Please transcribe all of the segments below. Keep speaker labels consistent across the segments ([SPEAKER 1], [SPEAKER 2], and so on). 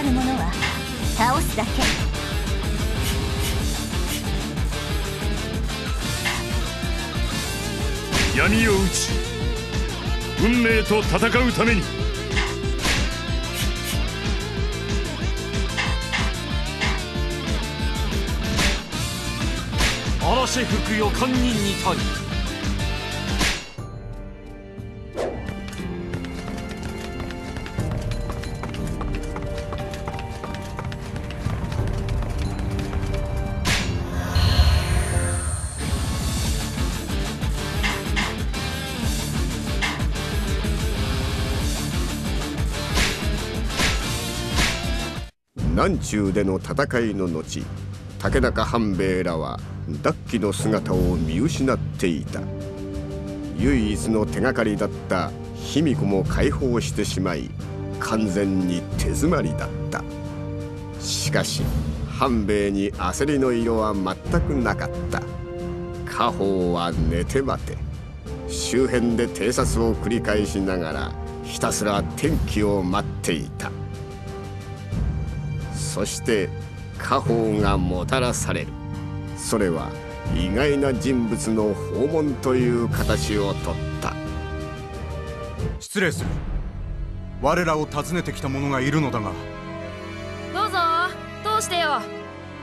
[SPEAKER 1] 立ちふさがる者は倒すだけ。
[SPEAKER 2] 闇を打ち運命と戦うために。
[SPEAKER 3] 嵐吹く予感に似たり
[SPEAKER 4] 南中での戦いの後竹中半兵衛らはダッキの姿を見失っていた。唯一の手がかりだった卑弥呼も解放してしまい完全に手詰まりだった。しかし半兵衛に焦りの色は全くなかった。家宝は寝て待て。周辺で偵察を繰り返しながらひたすら天気を待っていた。そして家宝がもたらされる。それは意外な人物の訪問という形をとった。
[SPEAKER 5] 失礼する。我らを訪ねてきた者がいるのだが。
[SPEAKER 6] どうぞ。通してよ。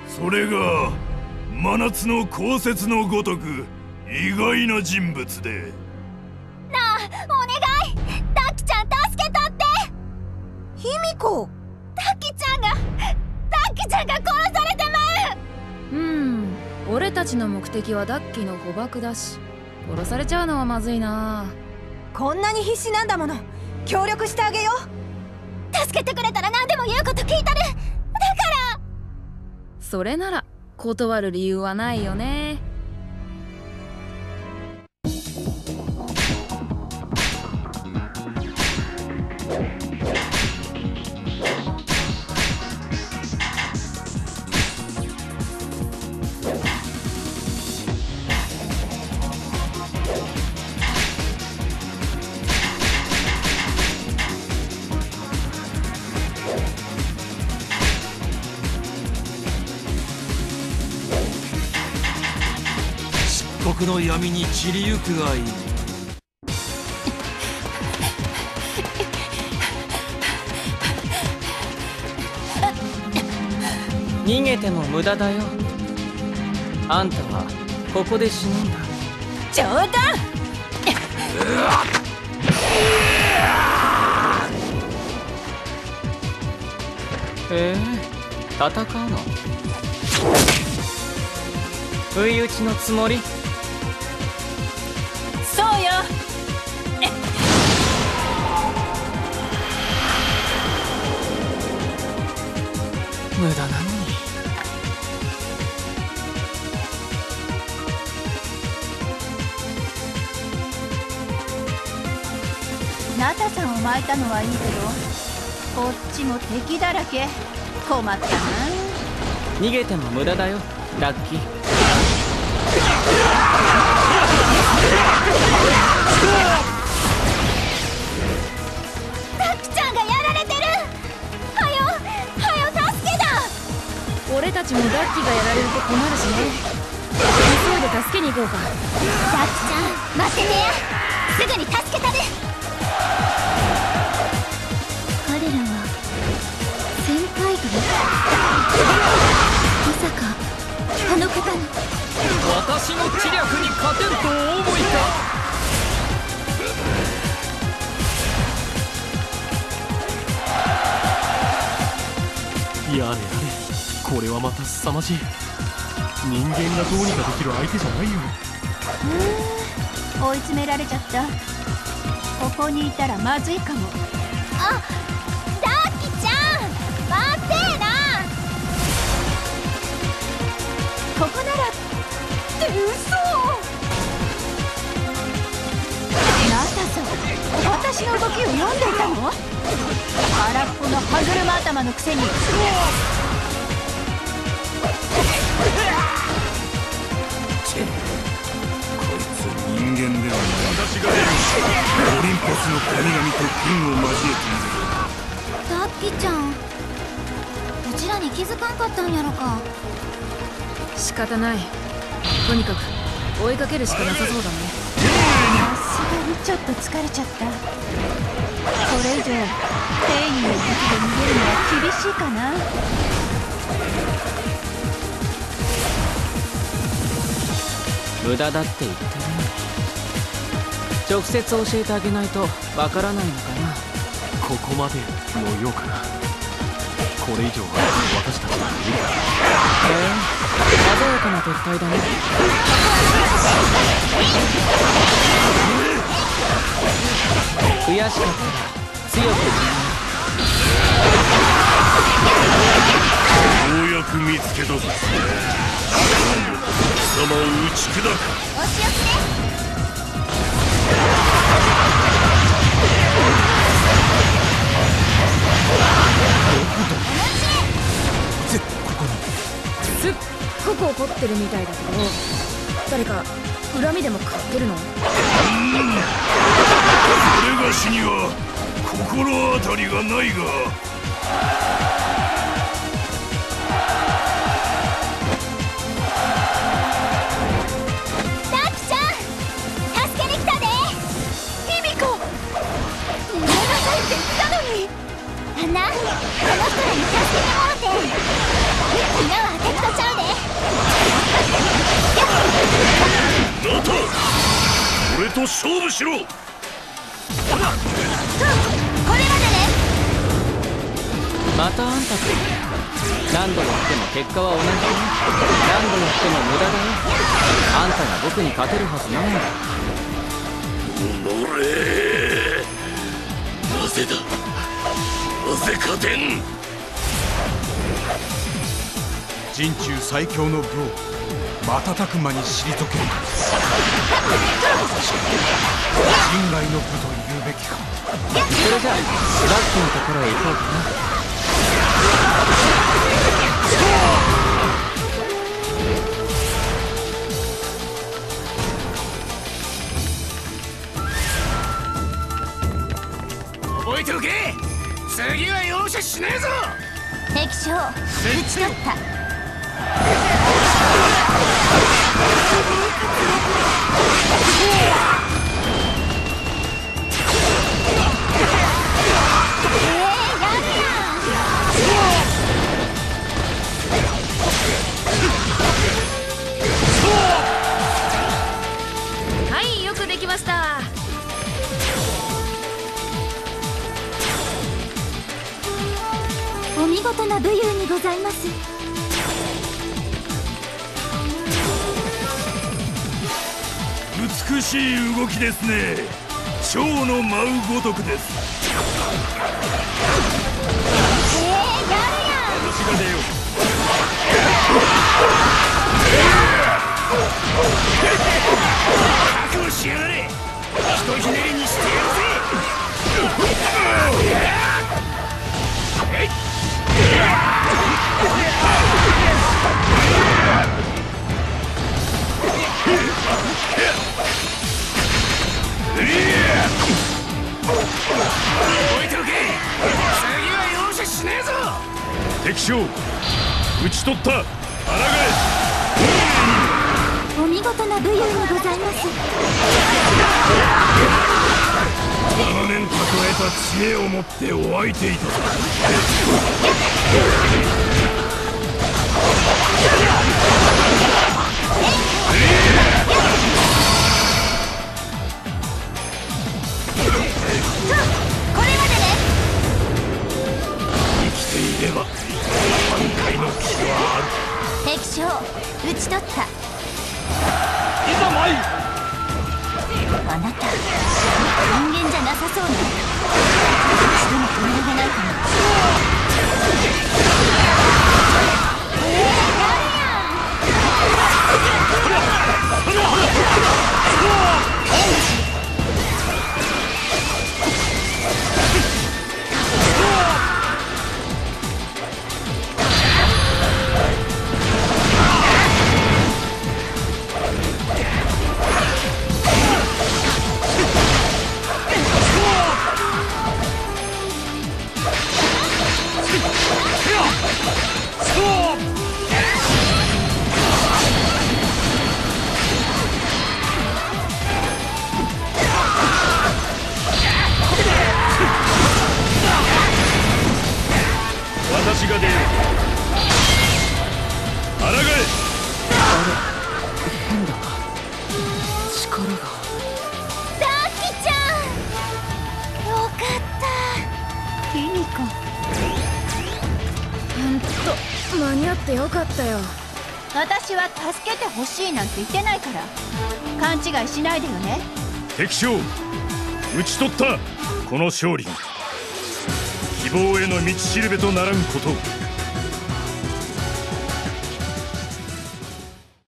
[SPEAKER 2] それが真夏の降雪のごとく意外な人物で。
[SPEAKER 1] なあお願い。ダッキちゃん助けたって。
[SPEAKER 7] 卑弥呼
[SPEAKER 6] 俺たちの目的はダッキの捕獲だし殺されちゃうのはまずいな。
[SPEAKER 7] こんなに必死なんだもの。協力してあげよう。
[SPEAKER 1] 助けてくれたら何でも言うこと聞いたる。だから。
[SPEAKER 6] それなら断る理由はないよね
[SPEAKER 3] 漆黒の闇に散りゆくがいい
[SPEAKER 8] 逃げても無駄だよ。あんたはここで死ぬんだ。
[SPEAKER 7] 冗談。
[SPEAKER 8] へえ戦うの？不意打ちのつもり？
[SPEAKER 7] そうよ。
[SPEAKER 8] 無駄なのに。
[SPEAKER 1] ナタさんを巻いたのはいいけどこっちも敵だらけ。困ったな。
[SPEAKER 8] 逃げても無駄だよラッキー
[SPEAKER 1] ダッキちゃんがやられてる。はよはよ助けだ。
[SPEAKER 6] 俺たちもダッキがやられると困るしね。急いで助けに行こうか。
[SPEAKER 1] ダッキちゃん待っててや。すぐに助けたる。彼らは先輩がまさかあの方に
[SPEAKER 8] 私の知略に勝てんとお思いか？
[SPEAKER 3] やれやれ。これはまた凄まじい。人間がどうにかできる相手じゃないよ。
[SPEAKER 1] うーん追い詰められちゃった。ここにいたらまずいかも。あダッキちゃん待ってーな。ここなら私の動きを読んでいたの？空っぽの歯車頭のくせに
[SPEAKER 2] こいつ人間ではない。私がオリンポスの神々と軍を交えている
[SPEAKER 1] ダッキちゃん。うちらに気づかんかったんやろか
[SPEAKER 6] 仕方ない。とにかく追いかけるしかなさそうだね。
[SPEAKER 1] さすがにちょっと疲れちゃった。これ以上天意の敵で逃げるのは厳しいかな。
[SPEAKER 8] 無駄だって言ってる直接教えてあげないとわからないのかな。
[SPEAKER 3] ここまでのようかなこれ以上は私たちは無理だ
[SPEAKER 8] へえ鮮やかな撤退だね悔しかったら強く言
[SPEAKER 2] ようやく見つけたぞ貴様を打ち砕く
[SPEAKER 1] お仕置きね
[SPEAKER 6] 怒ってるみたいだけど誰か恨みでも買ってるの？
[SPEAKER 2] 俺が死には心当たりがないが。しろ。
[SPEAKER 1] これまでね
[SPEAKER 8] またあんたか何度やっても結果は同じだ？ね何度やっても無駄だ？よあんたが僕に勝てるはずないんだ
[SPEAKER 2] 俺なぜだなぜ勝てん
[SPEAKER 5] 人中最強の部を瞬く間に退ける。人外の部と言うべきか
[SPEAKER 8] それじゃあラッキーのところへ行こうかな
[SPEAKER 2] 覚えておけ次は容赦しねえぞ
[SPEAKER 1] 敵将討ち取った
[SPEAKER 6] は
[SPEAKER 2] 美しい動きですね。蝶の舞うごとくです。
[SPEAKER 1] えー、やるや。ん
[SPEAKER 2] 私が出よう覚悟しやがれ。ひ敵将討ち取った抗え。
[SPEAKER 1] お見事な武勇にございます。
[SPEAKER 2] 長年蓄えた知恵を持ってお相手いた
[SPEAKER 6] に合ってよかったよ。
[SPEAKER 1] 私は助けてほしいなんて言ってないから。勘違いしないでよね。
[SPEAKER 2] 敵将討ち取ったこの勝利が希望への道しるべとならんことを